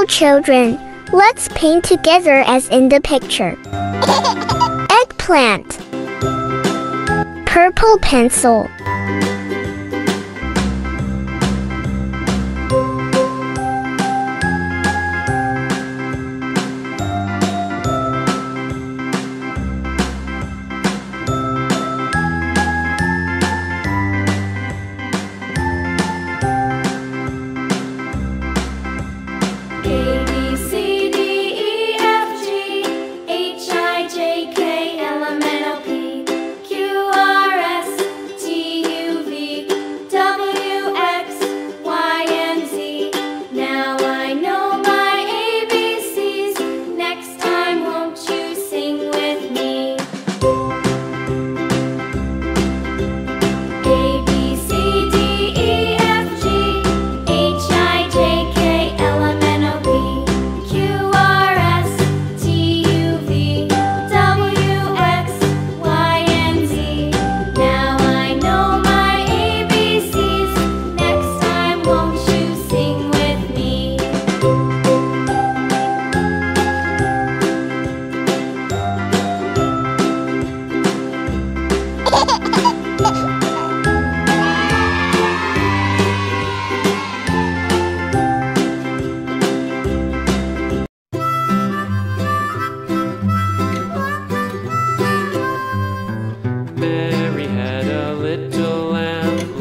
Hello, children. Let's paint together as in the picture. Eggplant. Purple pencil.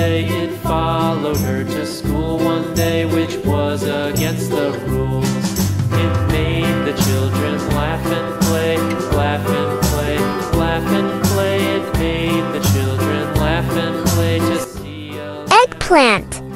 It followed her to school one day, which was against the rules. It made the children laugh and play, laugh and play, laugh and play. It made the children laugh and play to see a Eggplant.